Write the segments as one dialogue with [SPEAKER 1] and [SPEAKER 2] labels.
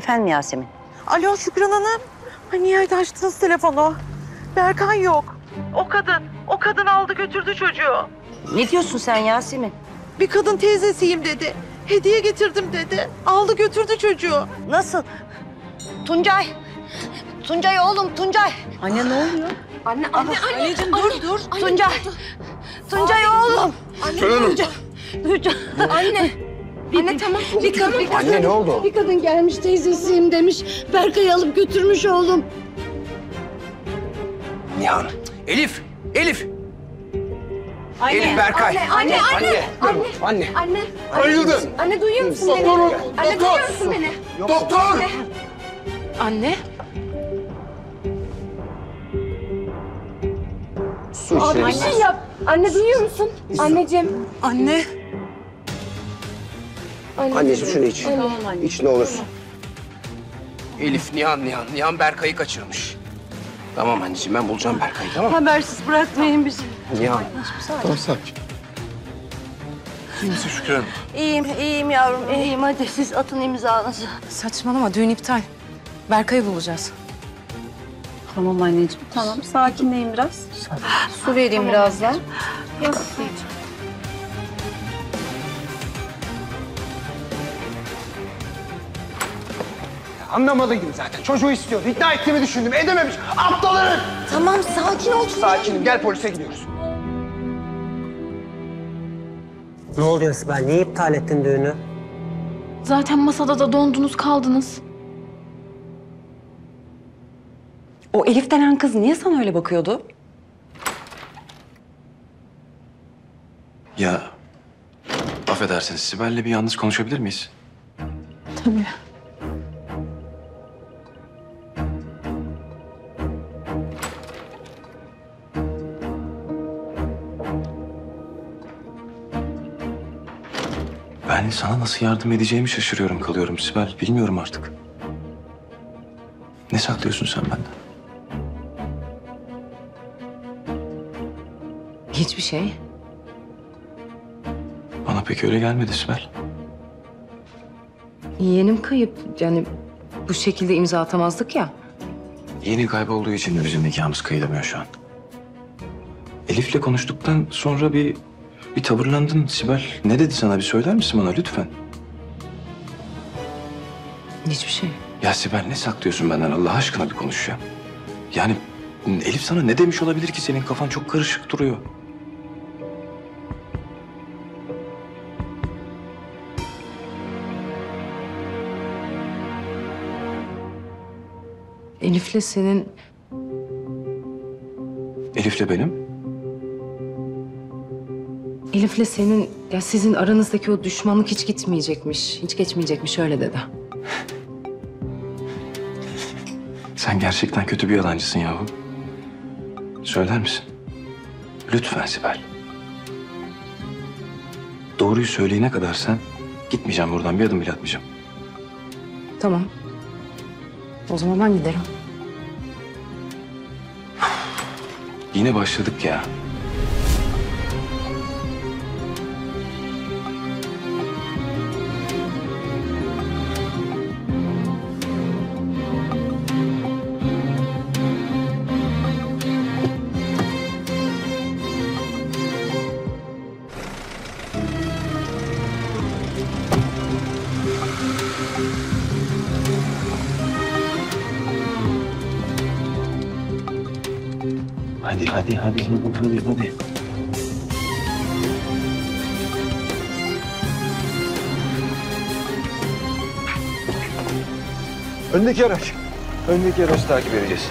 [SPEAKER 1] Efendim Yasemin?
[SPEAKER 2] Alo Şükran Hanım. Ay niye açtınız telefonu? Berkay yok. O kadın. O kadın aldı götürdü çocuğu.
[SPEAKER 1] Ne diyorsun sen Yasemin?
[SPEAKER 2] Bir kadın teyzesiyim dedi. Hediye getirdim dedi. Aldı götürdü çocuğu.
[SPEAKER 1] Nasıl? Tuncay! Tuncay oğlum Tuncay!
[SPEAKER 3] Anne ne oluyor?
[SPEAKER 4] Anne, anne, anne.
[SPEAKER 2] Anneciğim dur dur.
[SPEAKER 1] Tuncay! Tuncay oğlum! Tuncay! Tuncay!
[SPEAKER 4] Anne. Anne tamam. Bir kadın,
[SPEAKER 5] Anne ne oldu?
[SPEAKER 3] Bir kadın gelmiş teyzesiyim demiş. Berkay'ı alıp götürmüş oğlum.
[SPEAKER 5] Nihan. Elif. Elif. Elif Berkay.
[SPEAKER 4] Anne, anne,
[SPEAKER 5] Anne.
[SPEAKER 4] anne.
[SPEAKER 5] Anne.
[SPEAKER 4] Anne.
[SPEAKER 5] Bayıldı.
[SPEAKER 4] Anne duyuyor musun beni?
[SPEAKER 5] Doktor.
[SPEAKER 4] Anne duyuyor musun beni?
[SPEAKER 5] Doktor.
[SPEAKER 4] Anne.
[SPEAKER 5] Su içelim.
[SPEAKER 4] Anne yap. Anne duyuyor musun? Anneciğim.
[SPEAKER 2] Anne.
[SPEAKER 4] Anne.
[SPEAKER 5] Anneciğim şunu iç.
[SPEAKER 4] Anne.
[SPEAKER 5] İç ne olursun. Elif, Nihan, Nihan. Nihan Berkay'ı kaçırmış. Tamam anneciğim ben bulacağım Berkay'ı tamam mı?
[SPEAKER 1] Habersiz bırakmayın bizi.
[SPEAKER 5] Nihan. Tamam sakin. İyi misin Şükran Hanım?
[SPEAKER 1] İyiyim, iyiyim yavrum, iyiyim. Hadi siz atın imzanızı.
[SPEAKER 6] Saçmalama düğün iptal. Berkay'ı bulacağız.
[SPEAKER 3] Tamam anneciğim tamam. Sakinleyin biraz. Su vereyim biraz da.
[SPEAKER 5] Anlamalıydım zaten. Çocuğu istiyordu. İkna ettiğimi düşündüm. Edememiş. Aptal herif.
[SPEAKER 4] Tamam sakin ol.
[SPEAKER 5] Sakinim. Gel polise gidiyoruz.
[SPEAKER 7] Ne oluyor Sibel? Niye iptal ettin düğünü?
[SPEAKER 8] Zaten masada da dondunuz kaldınız.
[SPEAKER 6] O Elif denen kız niye sana öyle bakıyordu?
[SPEAKER 9] Ya affedersiniz Sibel'le bir yalnız konuşabilir miyiz?
[SPEAKER 8] Tabii.
[SPEAKER 9] Ben sana nasıl yardım edeceğimi şaşırıyorum kalıyorum Sibel. Bilmiyorum artık. Ne saklıyorsun sen benden?
[SPEAKER 6] Hiçbir şey.
[SPEAKER 9] Bana pek öyle gelmedi Sibel.
[SPEAKER 6] Yeğenim kayıp. Yani bu şekilde imza atamazdık ya.
[SPEAKER 9] Yeni kaybolduğu için de bizim nikahımız kıyılamıyor şu an. Elif'le konuştuktan sonra bir bir tavırlandın Sibel. Ne dedi sana bir söyler misin bana lütfen?
[SPEAKER 6] Hiçbir şey.
[SPEAKER 9] Ya Sibel ne saklıyorsun benden Allah aşkına bir konuş ya. Yani Elif sana ne demiş olabilir ki senin kafan çok karışık duruyor.
[SPEAKER 6] Elif'le senin
[SPEAKER 9] Elif'le benim.
[SPEAKER 6] Elif'le senin ya sizin aranızdaki o düşmanlık hiç gitmeyecekmiş. Hiç geçmeyecekmiş öyle dedi.
[SPEAKER 9] Sen gerçekten kötü bir yalancısın yahu. Söyler misin? Lütfen Sibel. Doğruyu söyleyene kadar sen gitmeyeceğim buradan bir adım bile atmayacağım.
[SPEAKER 6] Tamam. O zaman ben giderim.
[SPEAKER 9] Yine başladık ya. Hadi hadi hadi hadi hadi hadi.
[SPEAKER 5] Öndeki araç. Öndeki araç takip edeceğiz.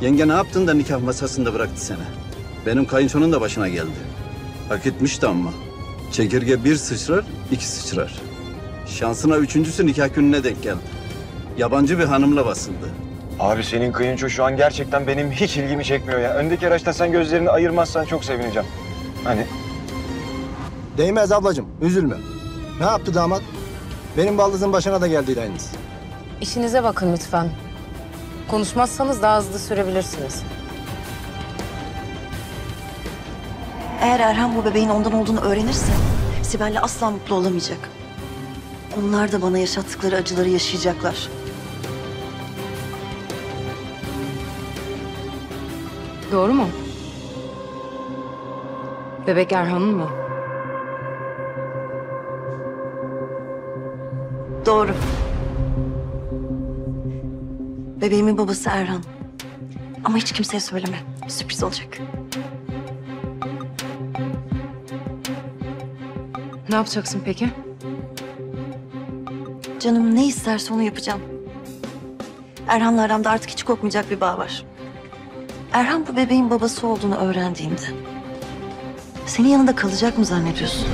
[SPEAKER 10] Yenge ne yaptın da nikah masasında bıraktı seni? Benim kayınçonun da başına geldi. Hak etmişti ama. Çekirge bir sıçrar, iki sıçrar. Şansına üçüncüsü nikah gününe denk geldi. Yabancı bir hanımla basıldı.
[SPEAKER 11] Abi senin kayınço şu an gerçekten benim hiç ilgimi çekmiyor ya. Öndeki araçta sen gözlerini ayırmazsan çok sevineceğim. Hani
[SPEAKER 12] Değmez ablacığım, üzülme. Ne yaptı damat? Benim baldızın başına da geldiydi aynısı.
[SPEAKER 6] İşinize bakın lütfen. Konuşmazsanız daha hızlı sürebilirsiniz.
[SPEAKER 13] Eğer Erhan bu bebeğin ondan olduğunu öğrenirse Sibel'le asla mutlu olamayacak. Onlar da bana yaşattıkları acıları yaşayacaklar.
[SPEAKER 6] Doğru mu? Bebek Erhan'ın mı?
[SPEAKER 13] Doğru. Bebeğimin babası Erhan. Ama hiç kimseye söyleme. Sürpriz olacak.
[SPEAKER 6] Ne yapacaksın peki?
[SPEAKER 13] Canım ne isterse onu yapacağım. Erhan'la aramda artık hiç kopmayacak bir bağ var. Erhan bu bebeğin babası olduğunu öğrendiğinde... ...senin yanında kalacak mı zannediyorsun?